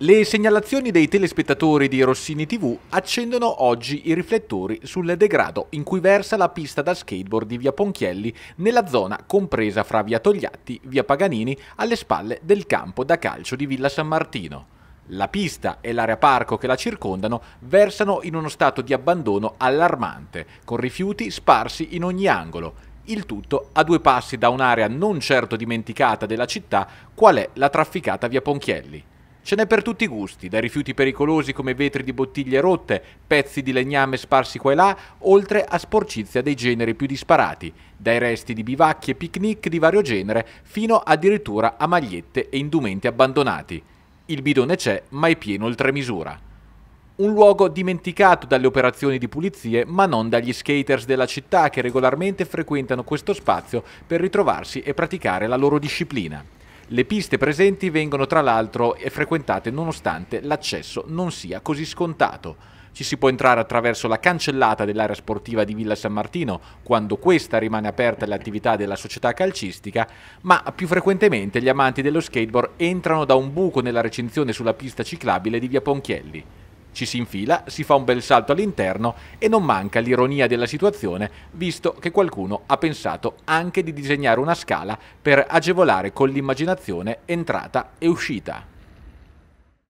Le segnalazioni dei telespettatori di Rossini TV accendono oggi i riflettori sul degrado in cui versa la pista da skateboard di via Ponchielli nella zona compresa fra via Togliatti, via Paganini, alle spalle del campo da calcio di Villa San Martino. La pista e l'area parco che la circondano versano in uno stato di abbandono allarmante, con rifiuti sparsi in ogni angolo, il tutto a due passi da un'area non certo dimenticata della città, qual è la trafficata via Ponchielli. Ce n'è per tutti i gusti, dai rifiuti pericolosi come vetri di bottiglie rotte, pezzi di legname sparsi qua e là, oltre a sporcizia dei generi più disparati, dai resti di bivacchi e picnic di vario genere, fino addirittura a magliette e indumenti abbandonati. Il bidone c'è, ma è pieno oltre misura. Un luogo dimenticato dalle operazioni di pulizie, ma non dagli skaters della città che regolarmente frequentano questo spazio per ritrovarsi e praticare la loro disciplina. Le piste presenti vengono tra l'altro frequentate nonostante l'accesso non sia così scontato. Ci si può entrare attraverso la cancellata dell'area sportiva di Villa San Martino quando questa rimane aperta alle attività della società calcistica, ma più frequentemente gli amanti dello skateboard entrano da un buco nella recinzione sulla pista ciclabile di Via Ponchielli. Ci si infila, si fa un bel salto all'interno e non manca l'ironia della situazione, visto che qualcuno ha pensato anche di disegnare una scala per agevolare con l'immaginazione entrata e uscita.